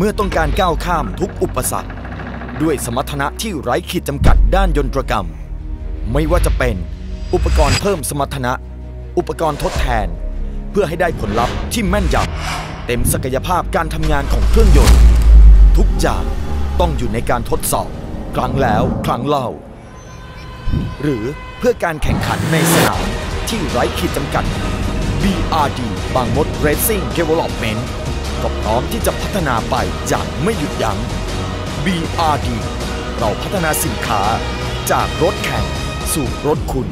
เมื่อต้องการก้าวข้ามทุกอุปสรรค ด้วยสมรรถนะที่ไร้ขีดจำกัดด้านยนตรกรรม ไม่ว่าจะเป็นอุปกรณ์เพิ่มสมรรถนะ อุปกรณ์ทดแทน เพื่อให้ได้ผลลัพธ์ที่แม่นยำเต็มศักยภาพการทำงานของเครื่องยนต์ ทุกอย่างต้องอยู่ในการทดสอบ ครั้งแล้วครั้งเล่า หรือเพื่อการแข่งขันในสนามที่ไร้ขีดจำกัด BRD บางมด Racing Development ก็พร้อมที่จะพัฒนาไปอย่างไม่หยุดยัง้ง BRD เราพัฒนาสินค้าจากรถแข่งสู่รถคุณ